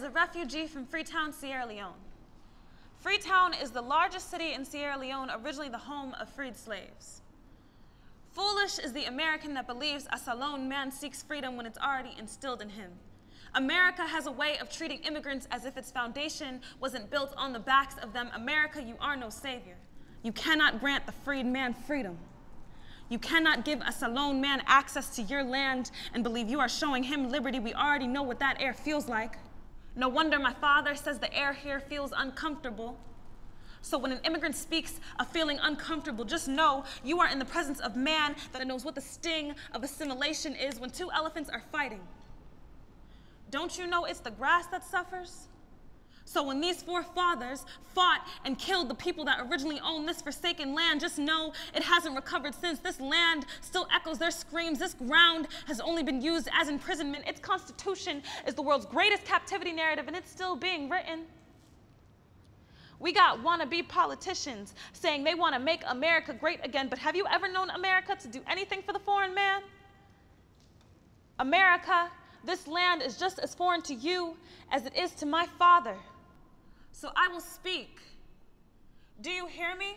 is a refugee from Freetown, Sierra Leone. Freetown is the largest city in Sierra Leone, originally the home of freed slaves. Foolish is the American that believes a Salone man seeks freedom when it's already instilled in him. America has a way of treating immigrants as if its foundation wasn't built on the backs of them. America, you are no savior. You cannot grant the freed man freedom. You cannot give a Salone man access to your land and believe you are showing him liberty. We already know what that air feels like. No wonder my father says the air here feels uncomfortable. So when an immigrant speaks of feeling uncomfortable, just know you are in the presence of man that knows what the sting of assimilation is when two elephants are fighting. Don't you know it's the grass that suffers? So when these four fathers fought and killed the people that originally owned this forsaken land, just know it hasn't recovered since. This land still echoes their screams. This ground has only been used as imprisonment. Its constitution is the world's greatest captivity narrative, and it's still being written. We got wannabe politicians saying they want to make America great again, but have you ever known America to do anything for the foreign man? America, this land is just as foreign to you as it is to my father. So I will speak. Do you hear me?